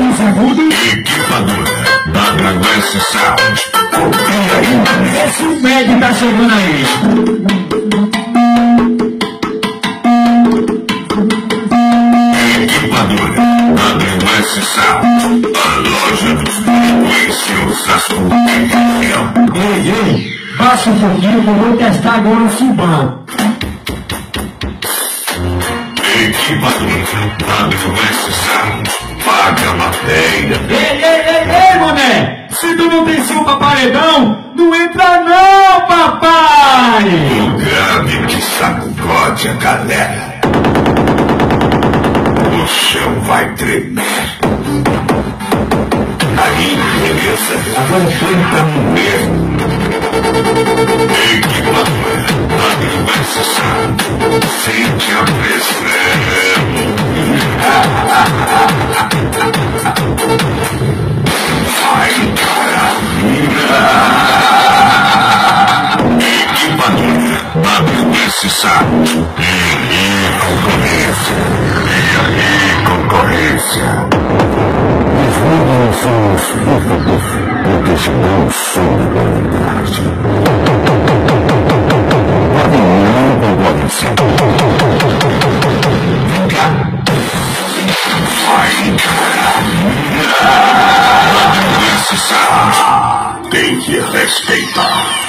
um segundo. Equipadora WS Sound. E aí, esse médico tá chegando aí. Equipadora WS Sound. A loja dos frequêncios Assunto Ei, ei, passa um pouquinho que eu vou testar agora o subão. Equipadora WS Sound. Paga matéria. Ei, ei, ei, ei, mané! Se tu não tem pra paredão, não entra não, papai! O grave que sacode a galera. O chão vai tremer. Aí, beleza? Agora foi pra comer. Equipadora, WS Sound. Sente a pressão. E aí, concorrência. Aí, concorrência. Os sons rígidos, porque senão some da unidade. Pode não concorrência. Tem que respeitar.